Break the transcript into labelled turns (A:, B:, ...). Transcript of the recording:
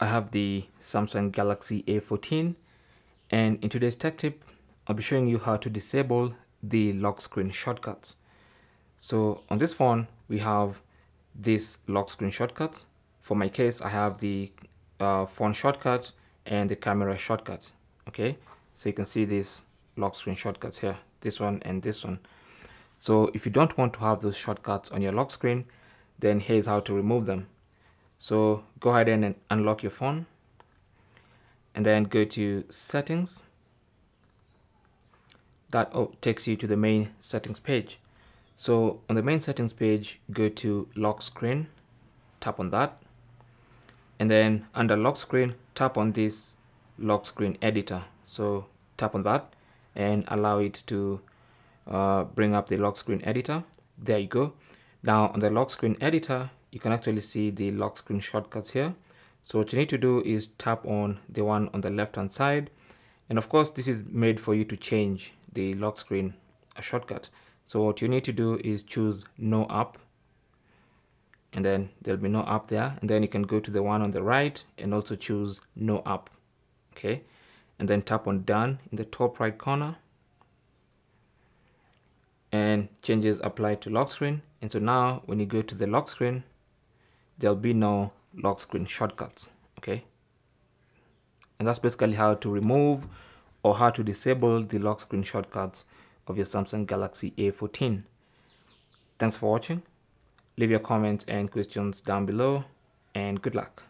A: I have the Samsung Galaxy A14 and in today's tech tip I'll be showing you how to disable the lock screen shortcuts. So on this phone we have this lock screen shortcuts. For my case I have the uh, phone shortcut and the camera shortcut. Okay, so you can see these lock screen shortcuts here, this one and this one. So if you don't want to have those shortcuts on your lock screen, then here's how to remove them. So go ahead and unlock your phone and then go to settings. That oh, takes you to the main settings page. So on the main settings page, go to lock screen, tap on that. And then under lock screen, tap on this lock screen editor. So tap on that and allow it to uh, bring up the lock screen editor. There you go. Now on the lock screen editor, you can actually see the lock screen shortcuts here. So what you need to do is tap on the one on the left hand side. And of course, this is made for you to change the lock screen shortcut. So what you need to do is choose no app and then there'll be no app there. And then you can go to the one on the right and also choose no app. Okay. And then tap on done in the top right corner and changes apply to lock screen. And so now when you go to the lock screen, there'll be no lock screen shortcuts okay? And that's basically how to remove or how to disable the lock screen shortcuts of your Samsung Galaxy A14 thanks for watching. Leave your comments and questions down below and good luck